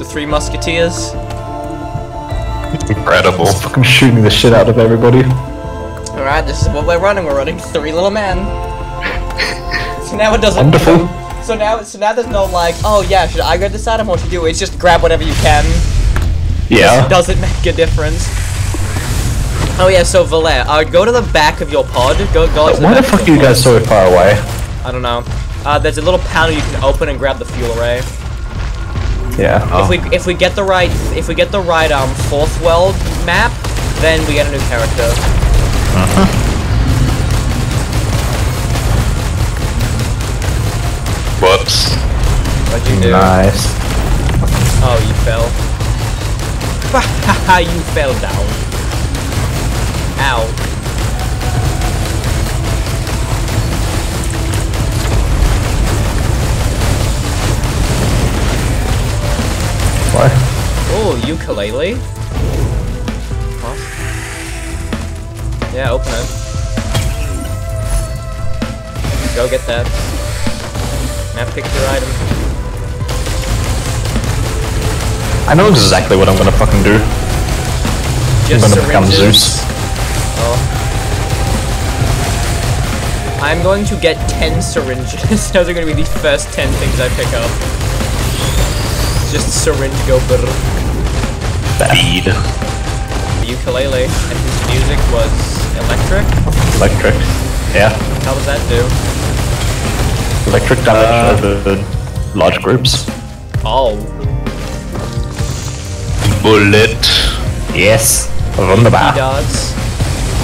The Three Musketeers. Incredible. Just fucking shooting the shit out of everybody. Alright, this is what we're running. We're running Three Little Men. so now it doesn't. Wonderful. So now, so now there's no like, oh yeah, should I grab this item or should you? It's just grab whatever you can. Yeah. Does it make a difference? Oh yeah, so Valer, uh, go to the back of your pod. Go, go to the Why the back of fuck are your you guys pod. so far away? I don't know. Uh, there's a little panel you can open and grab the fuel array. Yeah. Oh. If we if we get the right if we get the right um fourth world map, then we get a new character. Whoops. What'd you do? Nice. Oh, you fell. you fell down. Ow. Oh, ukulele. Huh? Yeah, open it. Go get that. Now pick your item. I know exactly what I'm gonna fucking do. Just I'm gonna become. Zeus. Oh. I'm going to get 10 syringes. Those are going to be the first 10 things I pick up. Just syringe go brr. Speed. Ukulele, and his music was electric. Electric. Yeah. How does that do? Electric damage over large groups. Oh. Bullet. Yes. Key Wunderbar. dots.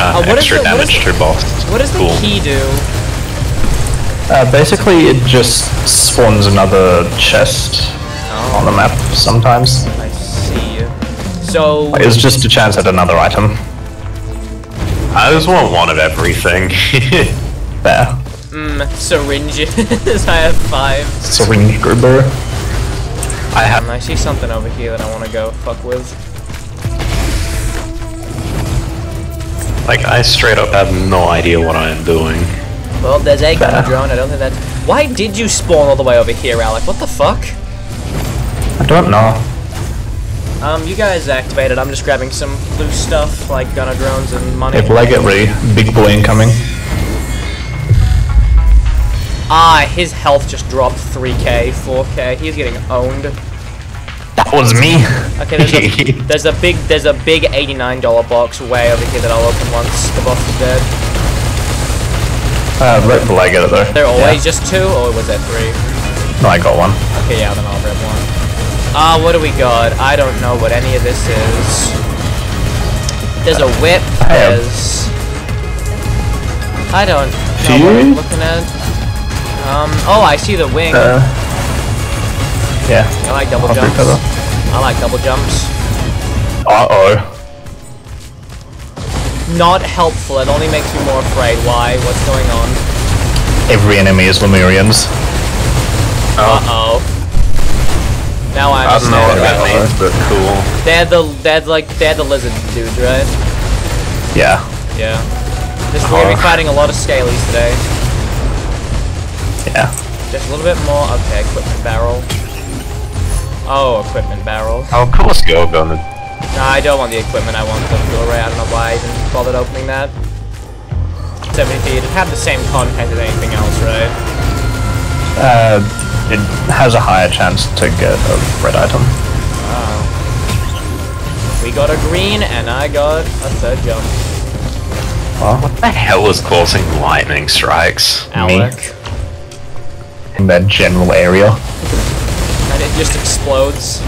Uh, Oh, what is extra the- damage the- to boss. What does the key do? Uh, basically, it just spawns another chest on the Oh, map sometimes. I see. So, It's just a chance at another item. I just want one of everything. There. mm, syringes. I have five. Syringe Gruber. I have. Um, I see something over here that I want to go fuck with. Like, I straight up have no idea what I am doing. Well, there's a gun Fair. drone. I don't think that's. Why did you spawn all the way over here, Alec? What the fuck? I don't know. Um, you guys activated. I'm just grabbing some loose stuff like gunner drones and money. If I get ready, big boy incoming. Ah, his health just dropped 3k, 4k. He's getting owned. That was me. Okay, there's a, there's a big there's a big $89 box way over here that I'll open once the boss is dead. Uh, right I get it though. There always Yeah. just two, or was there three? No, I got one. Okay, yeah, Ah, what do we got? I don't know what any of this is. There's a whip. There's. I don't know what I'm looking at. Um. Oh, I see the wing. Uh, yeah. I like double jumps. I like double jumps. Uh oh. Not helpful. It only makes me more afraid. Why? What's going on? Every enemy is Lemurians. Uh oh. Now I I don't know what that means, but cool. They had the they're like they're the lizard dudes, right? Yeah. Yeah. This we're gonna be fighting a lot of scalies today. Yeah. Just a little bit more. Okay, equipment barrel. Oh, equipment barrel. Oh, of course, go gonna. No, I don't want the equipment. I want the fuel array. I don't know why I even bothered opening that. 70 feet. It had the same content as anything else, right? Uh, it has a higher chance to get a red item. Oh. We got a green, and I got a third jump. Well, What the hell is causing lightning strikes? Alec. in that general area. And it just explodes.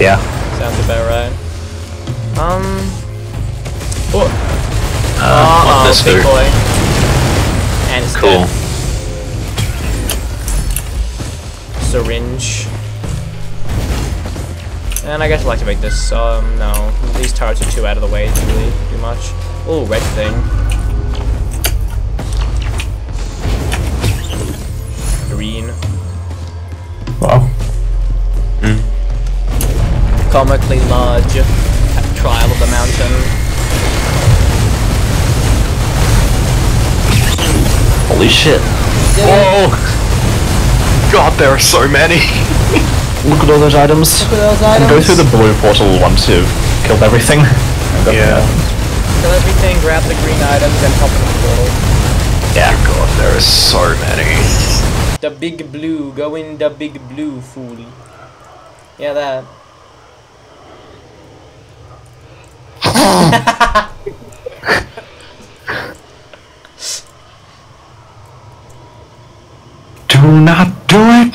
Yeah. Sounds about right. Um. Oh, Uh, uh what this big boy. And it's Cool. dead. Syringe. And I guess I'd like to make this, um, no. These turrets are too out of the way to really do much. Oh, red thing. Green. Well, Comically large. Trial of the mountain. Holy shit. Whoa! God, there are so many. look at all those items. Look at those And go through the blue portal once you've killed everything. And go from Yeah. Kill everything, grab the green items, and hop in the portal. Yeah. God, there are so many. The big blue, go in the big blue, fool. Yeah, that. Do not do it.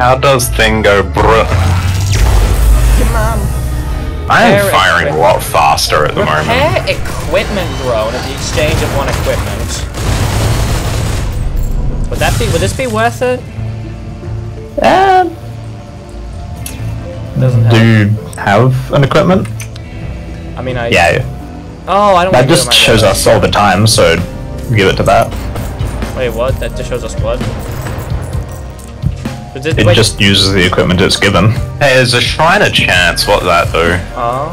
How does thing go, bruh? Come on. I am Repair firing a lot faster at the moment. Repair equipment drone at the exchange of one equipment. Would that be? Would this be worth it? And Doesn't do you have an equipment? I mean, I. Yeah. Oh, I don't. That wanna just shows data. us all the time, so give it to that. Wait, what? That just shows us what? It, It just uses the equipment it's given. Hey, there's a shrine a chance. What that do? Oh,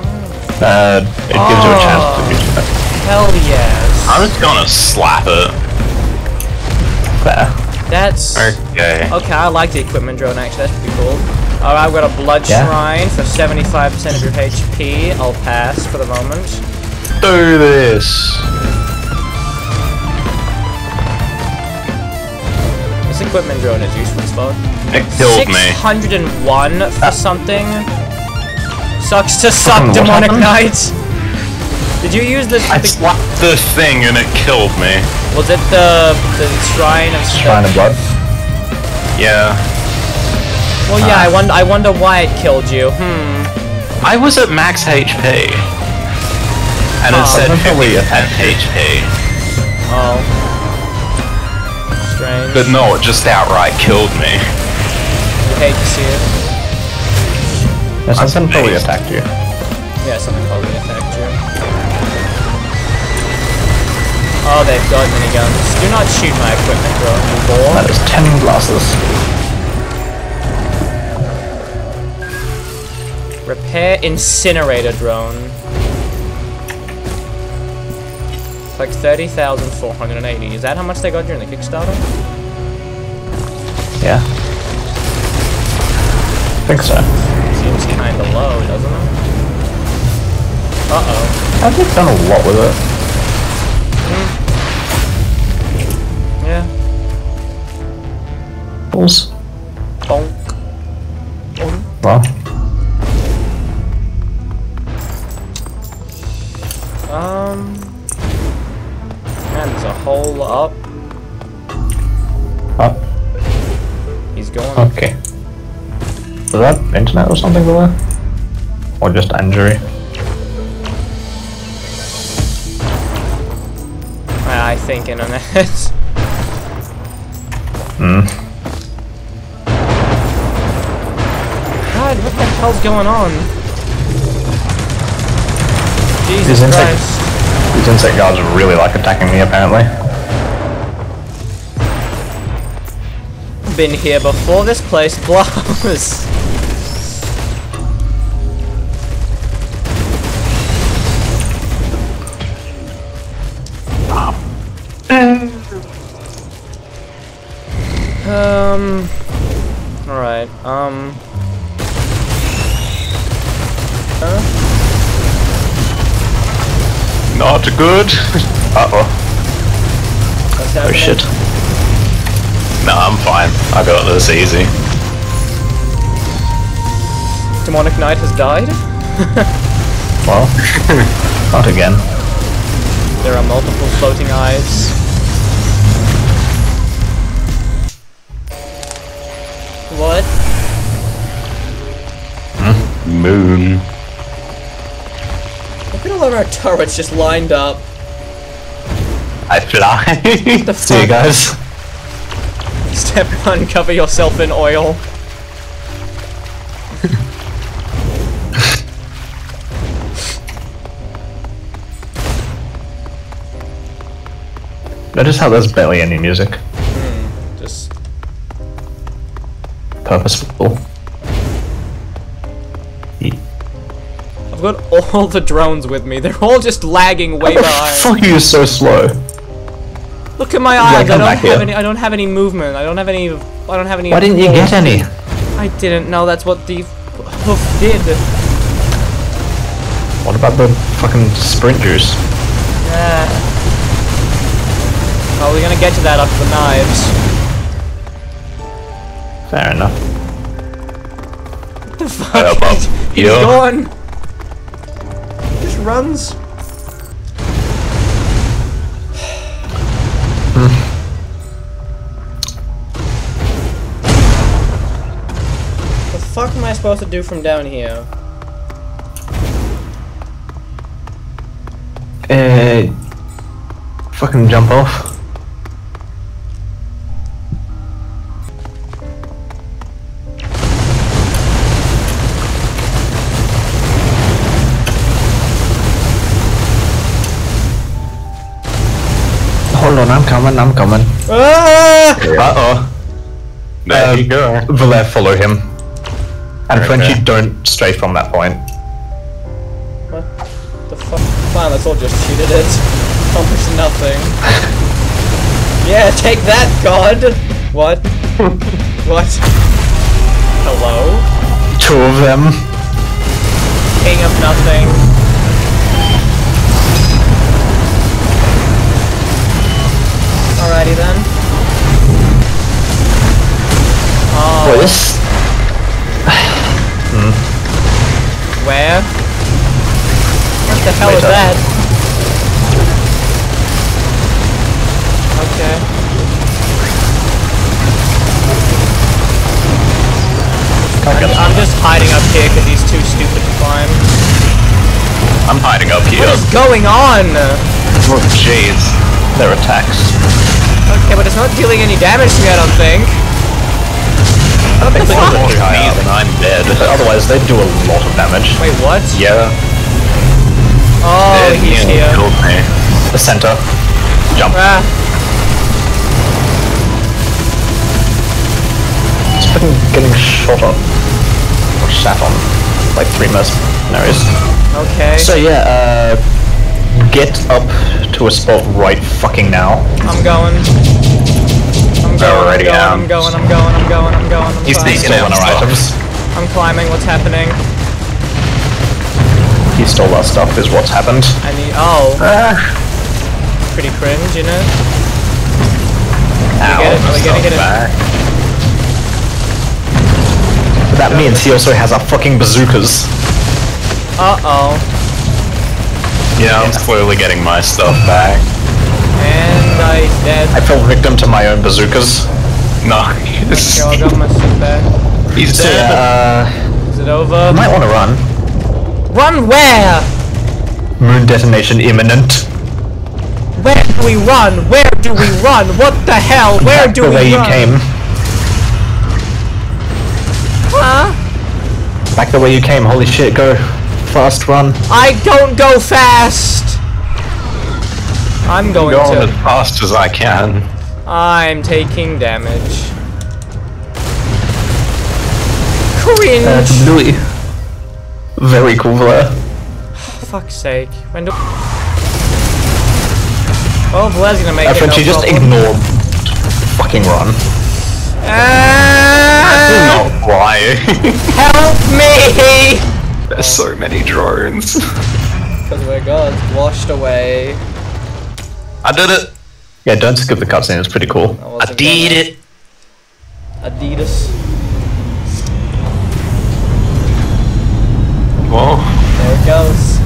Uh, it gives you a chance to use it. hell yes. I'm just gonna slap it. There. That's. Okay. Okay, I like the equipment drone actually, that's pretty cool. Alright, I've got a blood Yeah. shrine for 75% of your HP. I'll pass for the moment. Do this. This equipment drone is useful as fuck. It killed me. 601 for something. Sucks to suck, Demonic happened? Knight. Did you use this? I the- slapped the thing and it killed me. was it the the shrine of Shrine of Blood. Yeah. Well, yeah. I wonder. I wonder why it killed you. Hmm. I was at max HP. And Oh. it said Doesn't 50% HP. Oh. Strange. But no, it just outright killed me. You hate to see it. Yeah, something probably amazed. attacked you. Yeah, something probably attacked you. Oh, they've got miniguns. Do not shoot my equipment, bro. You. That is 10 glasses. Repair incinerator drone. Like 30,480. Is that how much they got during the Kickstarter? Yeah. I think so. Seems kinda low, doesn't it? Uh-oh. I've done a lot with it. Yeah. Balls. Bonk. Bonk. Well, Um... There's a hole up. oh, He's going. okay. Was that internet or something there? Or just injury? I I think internet. Hmm. God, what the hell's going on? Jesus Christ. These insect guards really like attacking me apparently. Been here before, this place blows. Um. Alright, um. Huh? Not good. Uh-oh. Oh shit. no, I'm fine. I got this easy. Demonic Knight has died? Well, not again. There are multiple floating eyes. What? Hmm? Moon. Look at all of our turrets just lined up. I fly. The See you guys. Step one, cover yourself in oil. Notice how there's barely any music. Hmm, just Purposeful. I've got all the drones with me. They're all just lagging way behind. Fuck you, so slow. Look at my eyes. I don't have here. any. I don't have any movement. I don't have any. I don't have any. Why didn't you get any? I didn't know that's what the hoof did. What about the fucking sprint juice? Yeah. Well, we're gonna get to that after the knives. Fair enough. What the fuck? He's yeah. gone. Just runs. the fuck am I supposed to do from down here? Uh, fucking jump off. I'm coming, I'm coming. Ah! Uh oh. There you go. Valer, follow him. And Frenchie, Okay. don't stray from that point. What the fuck? Fine, let's all just cheated it. Accomplished nothing. yeah, take that, God! What? what? Hello? Two of them. King of nothing. Then. Oh, Boy, this. where? What the hell is Later. that? Okay. Can't get I'm just hiding up here because he's too stupid to climb. I'm hiding up here. What is going on? Oh, jeez. their attacks. Okay, but it's not dealing any damage to me, I don't think. What the think fuck? it's More me than I'm dead. Otherwise, they'd do a lot of damage. Wait, what? Yeah. Oh, dead, he's yeah, here. Killed me. The center. Jump. Ah, It's fucking getting shot on. Or sat on. Like three mercenaries. okay. So yeah, uh, get up to a spot right fucking now. I'm going. I'm going, Already I'm going, I'm going, I'm going, I'm going, I'm going, I'm He's climbing. taking Stolen out our items. I'm climbing, what's happening? He stole our stuff is what's happened. I need, oh, Ah, pretty cringe, you know? ow. get it? Are we gonna get it? But that means he also has our fucking bazookas. Uh-oh. Yeah, I'm slowly getting my stuff back. And I dead. I fell victim to my own bazookas. Nice. Okay, I got my stuff back. He's So dead. yeah, Is it uh, over? might want to run. Run where? Moon detonation imminent. Where do we run? Where do we run? What the hell? Where Back do the we way you run? came. Huh? Back the way you came. Holy shit! Go fast, run. I don't go fast. I'm going Going as fast as I can. I'm taking damage. Cringe. That's Louis. Very cool there. Fuck's sake. When do? Oh, Blair's gonna make Uh, it. Frenchie, no just problem. ignore. Fucking run. Ah, Not why. help me! There's so many drones. Because we're gods washed away. I did it. Yeah, don't skip the cutscene. It's pretty cool. I I wasn't did it. Adidas. Well, There it goes.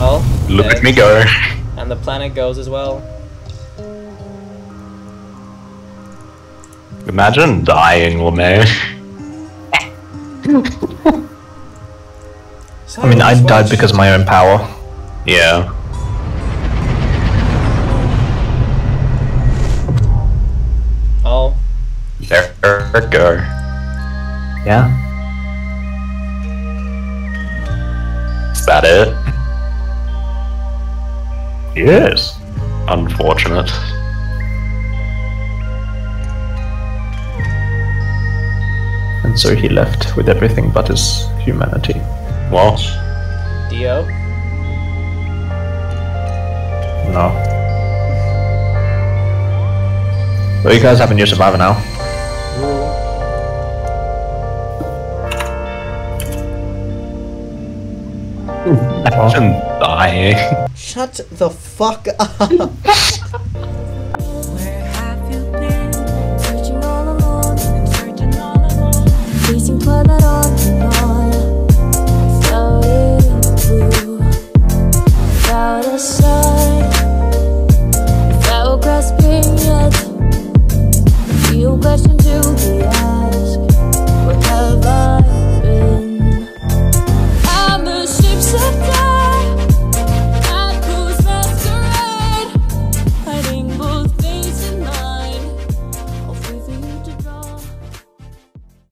Oh. look at me go. And the planet goes as well. Imagine dying, LeMay. I mean, I died because of my own power. Yeah. Oh. There it go. Yeah. Is that it? Yes. Unfortunate. And so he left with everything but his humanity. Well, Dio. No. But you guys have a new survivor now. Hmm. Imagine dying. Shut the fuck up.